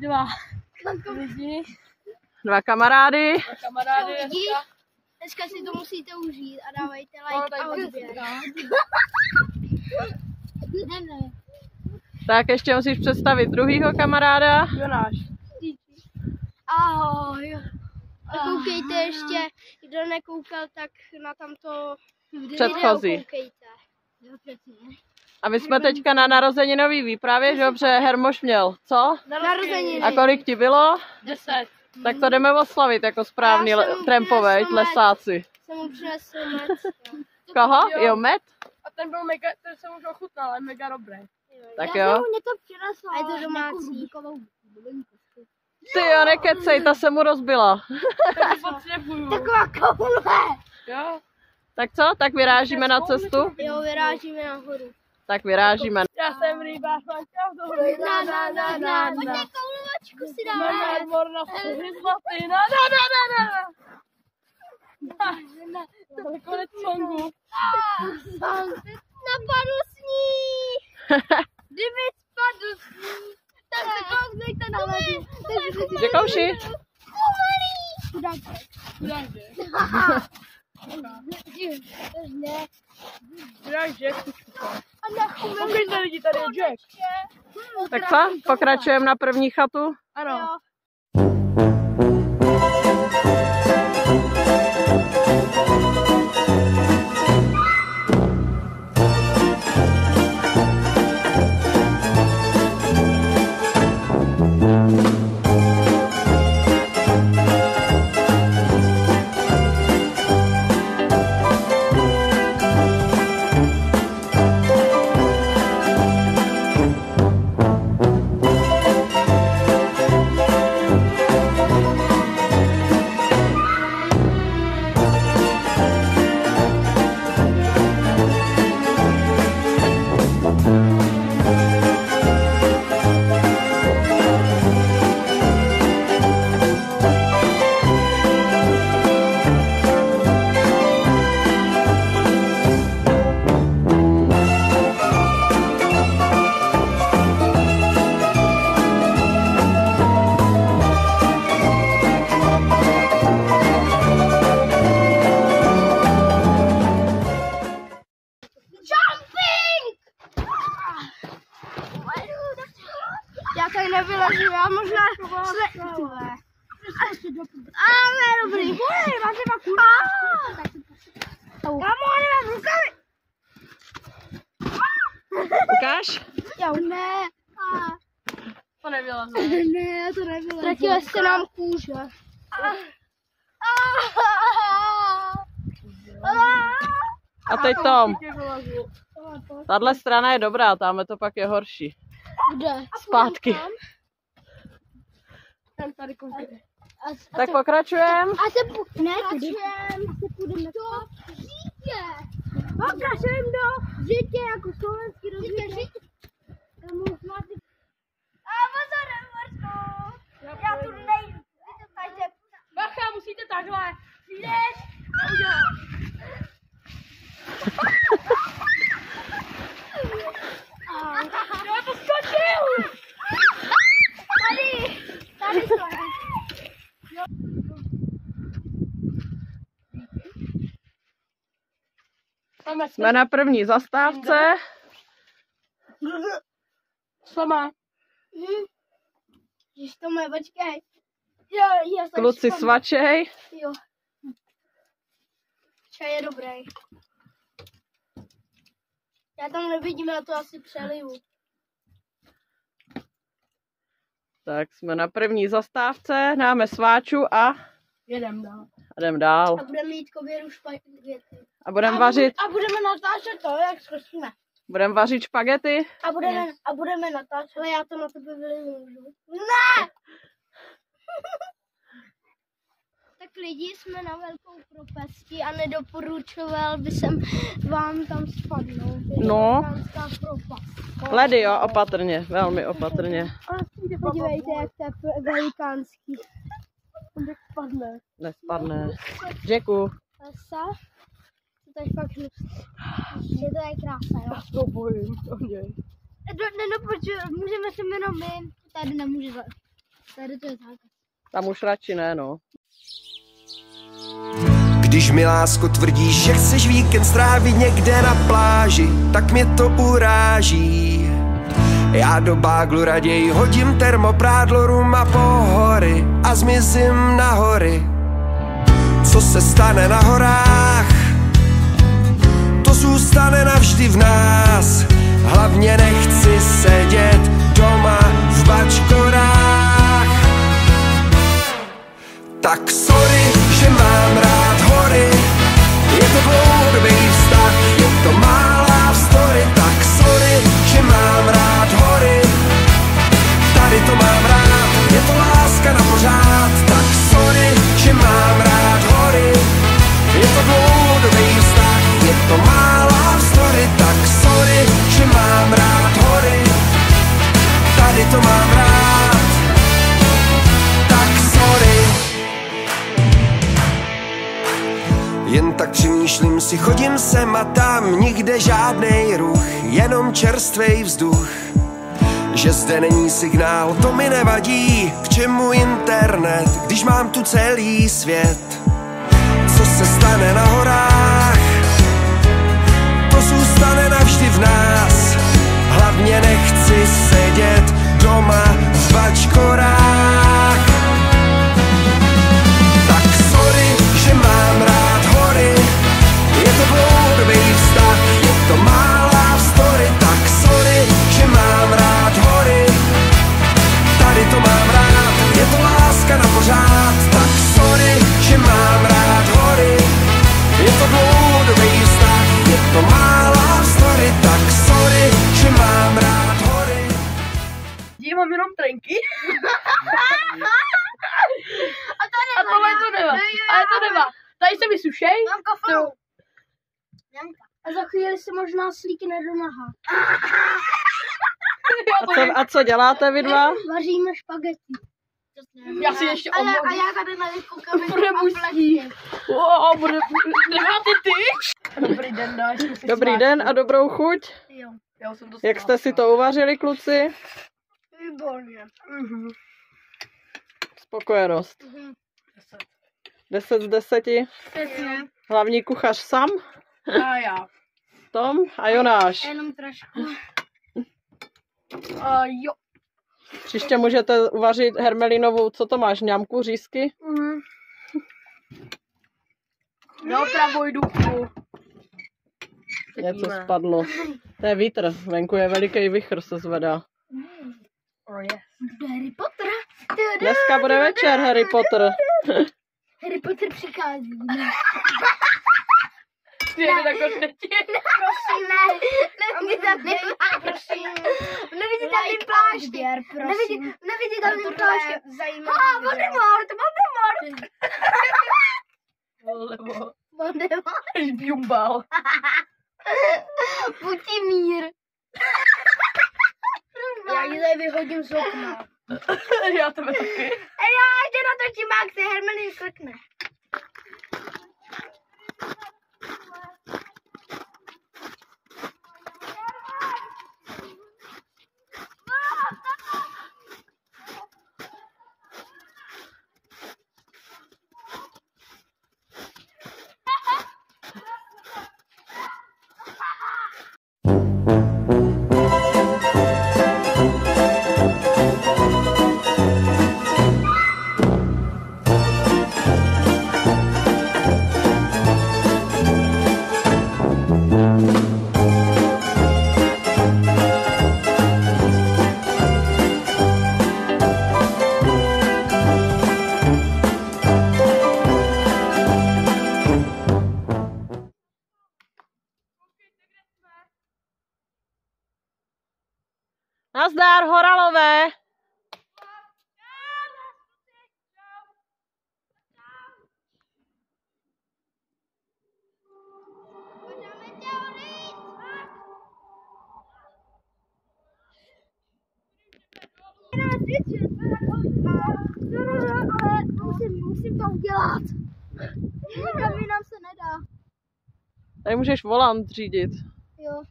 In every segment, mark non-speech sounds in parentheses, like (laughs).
dva lidi, Dva kamarády. dva kamarády. Lidi, dneska. dneska si to musíte užít a dávajte No, like tak a odběr. Ne, ne. Tak ještě musíš představit druhýho kamaráda. Jonáš. Ahoj. A koukejte ještě, kdo nekoukal, tak na tamto Předchozí. video koukejte. Jo, přesně. A my jsme teďka na narozeninový výpravě, že dobře, Hermoš měl, co? Narozeniny. A kolik ti bylo? Deset. Tak to jdeme oslavit jako správný Já jsem mu med. lesáci. Jsem mu přinesl med. (laughs) Koho? Jo. Jo, med? A ten byl mega, ten jsem už ochutnal, ale mega dobrý. Tak jo. Mě to přinesla. A je to domácí. Ty jo, nekecej, ta se mu rozbila. (laughs) Tak to potřebuju. Taková koule. Jo. Tak co? Tak vyrážíme na cestu? Jo, vyrážíme nahoru. Tak vyrážíme. Já jsem rybář, mám čas Na, na, na, na, na. Koulovačku si Mám dáme. na zlatý. Na, na, na, na, na. Na, to je konec songu. Napadl sníh. Kdyby spadl sníh, tak se kouknejte na ledu. Že kouši? Chudáček. Chudák Jack. Ne. Chudák Jack, kučku. A nechumil. Koukejte lidi, tady je Jack. Tak co? Pokračujeme na první chatu? Ano. Jo. Ztratila se nám kůže. A teď Tom. Tahle strana je dobrá, tamhle to pak je horší. Kde? Zpátky. Ten tady koukejte. A, Tak pokračujeme. a se pu... Ne, tudy. A se půjdeme do žítě. Pokračujeme do žítě, jako slovenský rozvědě. A pozor, Marko. Já tu nejdu. Vy to tajte. Bacha, musíte takhle. Přijdeš a uděláš. Já to skočil! Tady, tady jsme. Na první zastávce. sama. Hm. Když to má, počkej. Jo, já jsem Kluci špatný. svačej. Jo. Čaj je dobrý. Já tam nevidím, já to asi přeliju. Tak jsme na první zastávce, dáme sváču a Jedem dál. jdem dál. A budeme mít kověru špagety. A budeme vařit, A budeme natáčet to, jak zkoušíme. budeme vařit špagety. A budeme, a budeme natáčet. Ale já to na tebe vyliju. Ne! Tak lidi jsme na velkou propasti a nedoporučoval by jsem vám tam spadnout. No. propast. Ledy, jo, opatrně, velmi opatrně. Podívejte, jak to je velikánský. Nespadne. Jacku, Lesa. To je fakt. Je to je krása, jo. To bojím, to ne, no, můžeme se jenom my. Tady nemůžeme. Tady to je zákaz. Tam už radši ne, no. Když mi lásko tvrdíš, že chceš víkend strávit někde na pláži, tak mě to uráží. Já do báglu raději hodím termoprádlo, rum a pohory a zmizím na hory. Co se stane na horách, to zůstane navždy v nás. Hlavně nechci sedět doma v bačkorách. Tak sorry, že mám rád hory. Je to dlouhodobý vztah, je to malá story. Tak sorry, že mám rád hory. Tady to mám rád, je to láska na pořád si, chodím sem a tam, nikde žádnej ruch, jenom čerstvej vzduch. Že zde není signál, to mi nevadí, k čemu internet, když mám tu celý svět. Co se stane na horách, to zůstane navždy v nás. Hlavně nechci sedět doma v bačkorách. Chvíli se možná slíkne do naha. A co, a co děláte vy dva? Vaříme špagety. Já si ještě a já, a já tady na ně koukám (laughs) Bude aplexy. Wow, bude, nemáte ty? Dobrý den, dáš Dobrý sváčku. den a dobrou chuť. Jo, Já jsem to Jak jste si to uvařili, kluci? výborně. Mhm. Spokojenost. Mhm. 10 z 10. Pěkně. Hlavní kuchař sam, A já. Tom a Jonáš. Jenom trošku. (laughs) A jo. Příště můžete uvařit hermelinovou, co to máš, ňamku, řízky? Mhm. Do pravojduchu. Něco spadlo. To je vítr, venku je veliký vichr, se zvedá. Oh, yes. Harry Pottera. Dneska bude večer Harry Potter. Harry Potter přichází. (laughs) Ty je takhle netě. Prosím, ne. Nevidí tam ten prosím. Nevidí tam ten pláště. Nevidí, nevidí tam ten pláště. Zajímavý ah, Voldemort, Voldemort. Nebo Voldemort. Bjumbal. Putimír. Já ji tady vyhodím z okna. Já tebe taky. A já ještě natočím, jak se Hermelin krkne. Ale musím, musím to udělat. Nikam jinam se nedá. Tady můžeš volant řídit. Jo.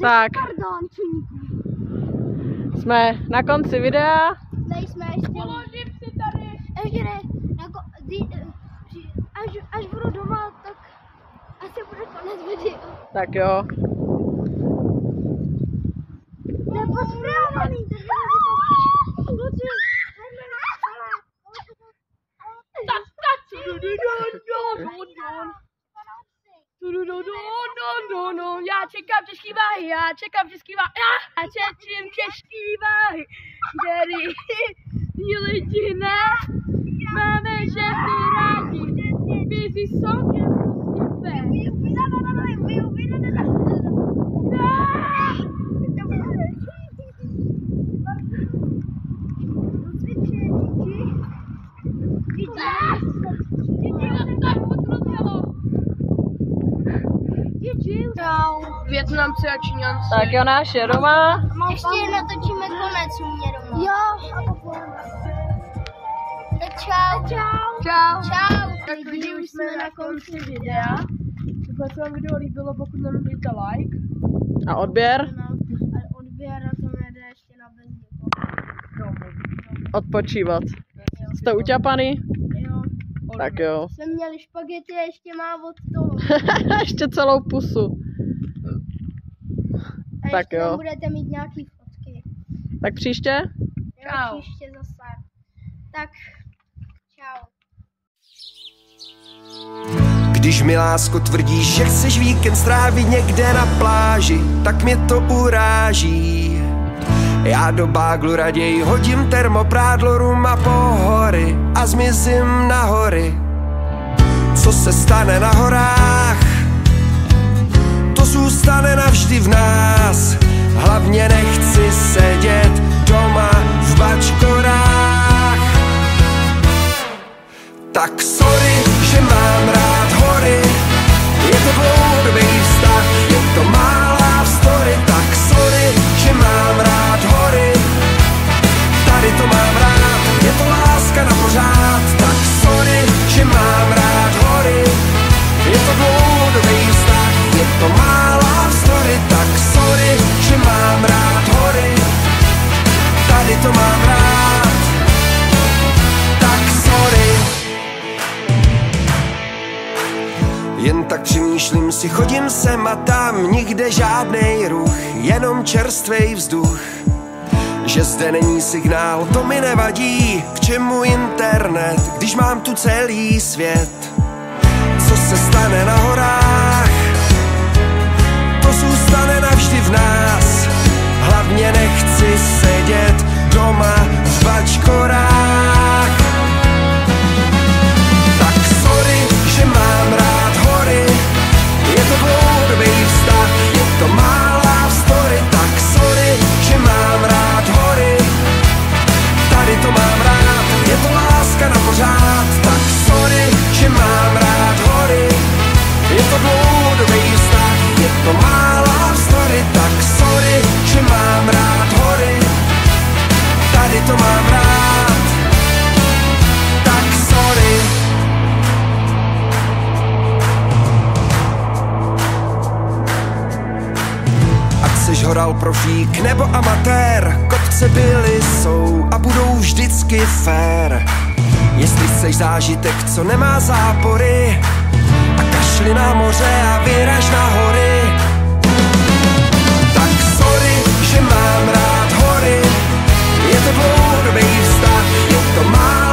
Tak, Pardon, jsme na konci videa. Nejsme ještě. Položím si tady. Ještě ne. Jako, při- až, až budu doma, tak asi bude konec videa. Tak jo. Du, du, du. Já čekám těžký váhy, já čekám těžký váhy, já čekám těžký váhy, který lidi ne, máme všechny rádi, busy song je prostě Větnamci a Číňanci. Tak jo, náš je doma. Ještě natočíme konec u mě doma. Jo. Tak čau. Čau. Čau. Čau. Tak lidi, už jsme na konci videa. Pokud se vám video líbilo, pokud nám dejte like. A odběr Ale odběr na tom jede ještě na benzínku. odpočívat. Jste uťapaný? Jo. Tak jo. Jsme měli špagety a ještě má od toho. (laughs) Ještě celou pusu. A Tak ještě jo. tam budete mít nějaký fotky. Tak příště? Jo, Čau. Příště zase. Tak, čau. Když mi lásko tvrdíš, že chceš víkend strávit někde na pláži, tak mě to uráží. Já do báglu raději hodím termoprádlo, rum a a zmizím na hory. Co se stane na horách, to zůstane navždy v nás. Hlavně nechci sedět doma v bačkorách. Tak sorry, že mám rád hory Je to dlouhodobý vztah, je to malá v story Tak sorry, že mám rád hory Tady to mám rád, Mám rád Tak sorry Jen tak přemýšlím si, chodím sem a tam, nikde žádnej ruch, jenom čerstvej vzduch. Že zde není signál, to mi nevadí, k čemu internet, když mám tu celý svět. Co se stane na horách, to zůstane navždy v nás. Hlavně nechci sedět doma v bačkorách. Tak horal profík nebo amatér. Kopce byly, jsou a budou vždycky fér. Jestli chceš zážitek, co nemá zápory A kašli na moře a vyraž na hory. Tak sorry, že mám rád hory. Je to dlouhodobý vztah, je to má